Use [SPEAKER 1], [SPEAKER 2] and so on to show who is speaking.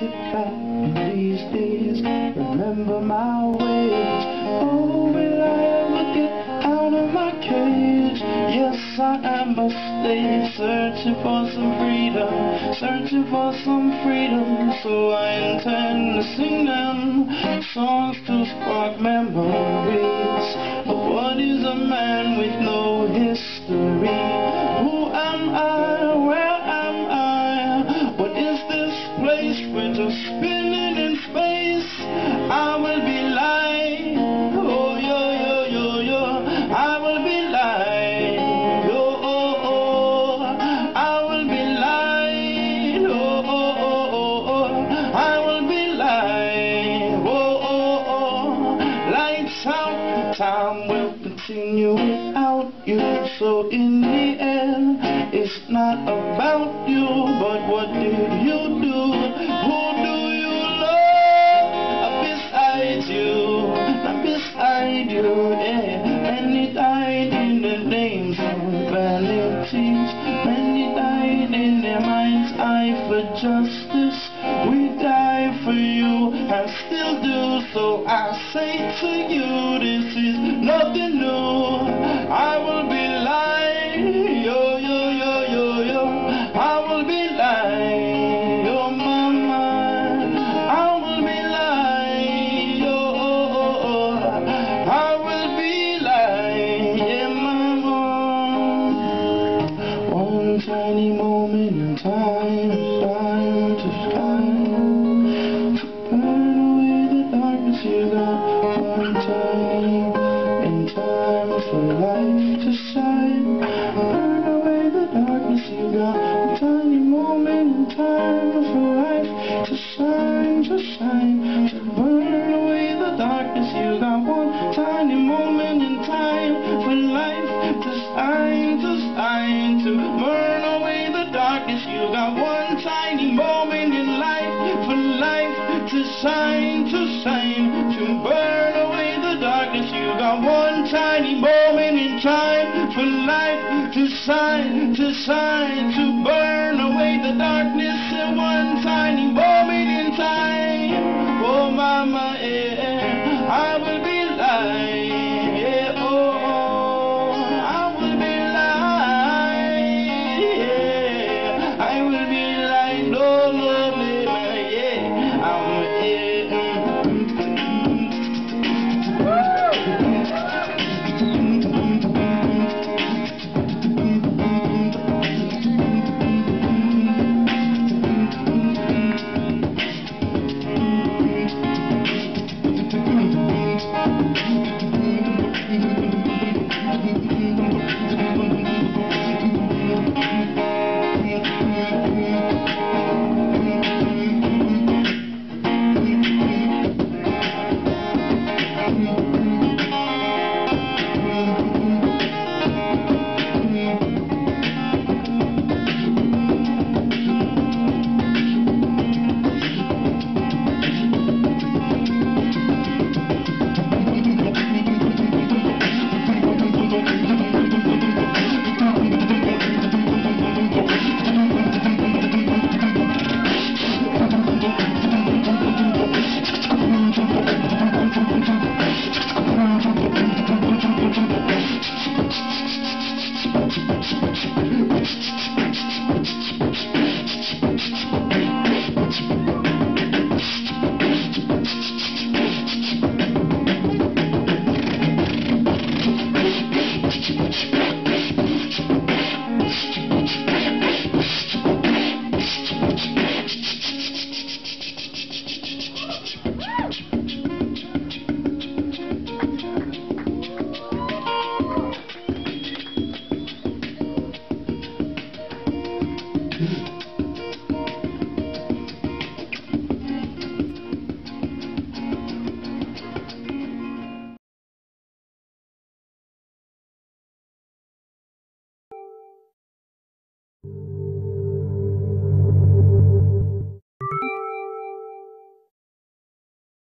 [SPEAKER 1] these days, remember my ways. Oh, will I ever get out of my cage? Yes, I am a slave, searching for some freedom, searching for some freedom. So I intend to sing them songs to spark memories Time will continue without you. So in the end, it's not about you, but what did you do? Who do you love beside you? Not beside you, yeah. Many died in the names of vanities. Many died in their mind's eye for justice. And still do. So I say to you, this is nothing new. I will be life to shine, to burn away the darkness you got. One tiny moment in time for life to shine, to shine, to burn away the darkness one tiny moment